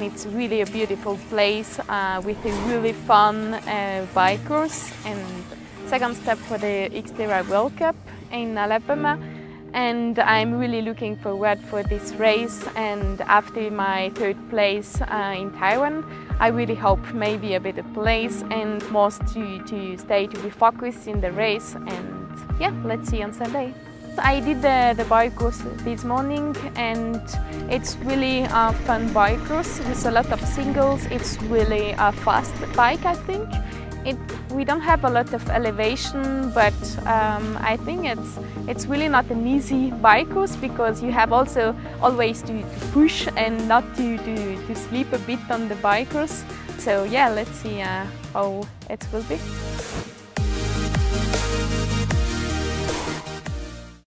It's really a beautiful place uh, with a really fun uh, bike course and second step for the Xterra World Cup in Alabama. And I'm really looking forward for this race. And after my third place uh, in Taiwan I really hope maybe a better place and most to, to stay to be focused in the race. And yeah let's see on Sunday. I did the, the bike course this morning and it's really a fun bike course with a lot of singles. It's really a fast bike I think. It, we don't have a lot of elevation, but um, I think it's it's really not an easy bike course because you have also always to, to push and not to, to, to sleep a bit on the bike course. So yeah, let's see uh, how it will be.